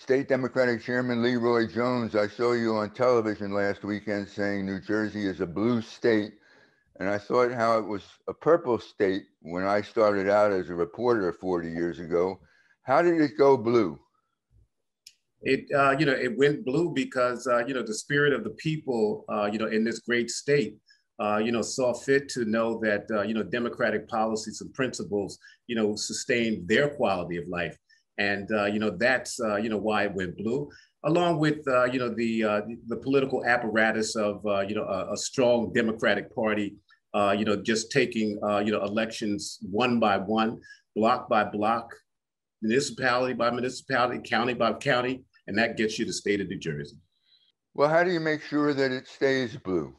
State Democratic Chairman Leroy Jones, I saw you on television last weekend saying New Jersey is a blue state. And I thought how it was a purple state when I started out as a reporter 40 years ago. How did it go blue? It, uh, you know, it went blue because, uh, you know, the spirit of the people, uh, you know, in this great state, uh, you know, saw fit to know that, uh, you know, democratic policies and principles, you know, sustain their quality of life. And, uh, you know, that's, uh, you know, why it went blue, along with, uh, you know, the, uh, the political apparatus of, you know, a, a, strong Democratic Party, you know, just taking, you know, elections one by one, block by block, municipality by municipality, county by county, and that gets you the state of New Jersey. Well, how do you make sure that it stays blue?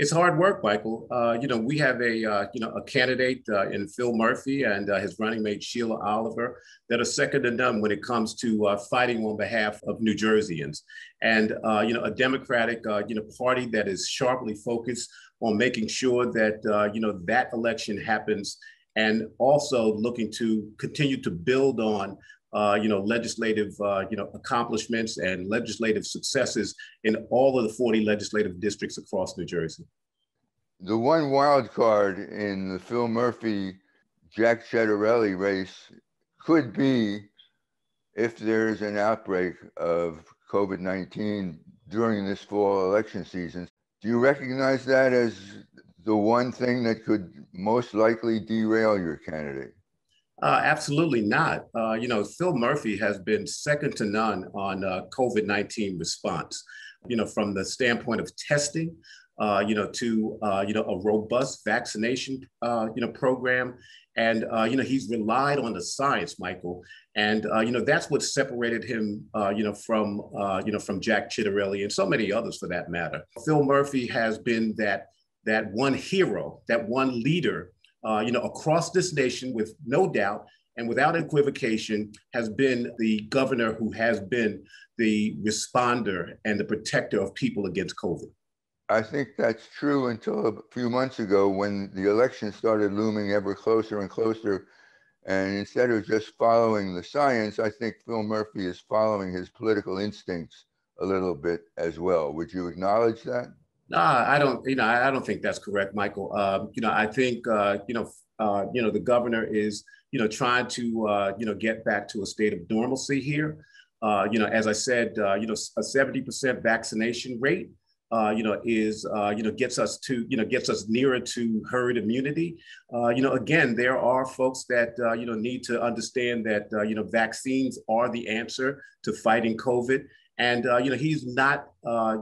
It's hard work, Michael. Uh, you know, we have a uh, you know a candidate uh, in Phil Murphy and uh, his running mate Sheila Oliver that are second to none when it comes to uh, fighting on behalf of New Jerseyans, and uh, you know a Democratic you know party that is sharply focused on making sure that you know that election happens, and also looking to continue to build on uh, you know, legislative, uh, you know, accomplishments and legislative successes in all of the 40 legislative districts across New Jersey. The one wild card in the Phil Murphy Jack Ciattarelli race could be if there's an outbreak of COVID 19 during this fall election season. Do you recognize that as the one thing that could most likely derail your candidate? Uh, absolutely not. Uh, you know, Phil Murphy has been second to none on uh, COVID 19 response, you know, from the standpoint of testing. Uh, you know, to uh, you know a robust vaccination uh, you know program, and you know he's relied on the science, Michael, and you know that's what separated him, you know, from you know from Jack Ciattarelli and so many others for that matter. Phil Murphy has been that that one hero, that one leader uh, you know, across this nation with no doubt and without equivocation has been the governor who has been the responder and the protector of people against COVID. I think that's true until a few months ago when the election started looming ever closer and closer. And instead of just following the science, I think Phil Murphy is following his political instincts a little bit as well. Would you acknowledge that? No, I don't. You know, I don't think that's correct, Michael. Um, you know, I think uh, you know, uh, you know, the governor is you know trying to uh, you know get back to a state of normalcy here. Uh, you know, as I said, uh, you know, a seventy percent vaccination rate. Uh, you know, is you know gets us to you know gets us nearer to herd immunity. you know, again, there are folks that you know need to understand that you know vaccines are the answer to fighting COVID, and you know he's not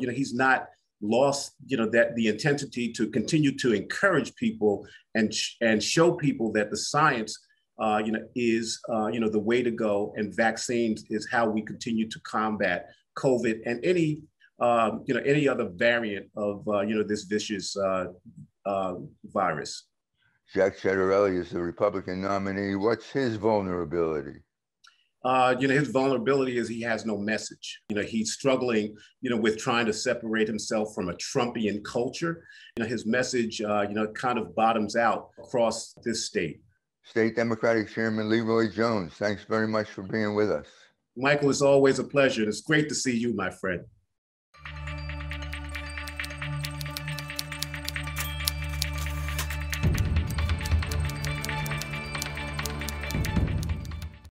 you know he's not lost you know that the intensity to continue to encourage people and and show people that the science uh, you know is uh, you know the way to go and vaccines is how we continue to combat covid and any um, you know any other variant of uh, you know this vicious uh, uh, virus. Jack Ciattarelli is the republican nominee. What's his vulnerability uh, you know, his vulnerability is he has no message. You know, he's struggling, you know, with trying to separate himself from a Trumpian culture. You know, his message, uh, you know, kind of bottoms out across this state. State Democratic Chairman Leroy Jones, thanks very much for being with us. Michael, it's always a pleasure. It's great to see you, my friend.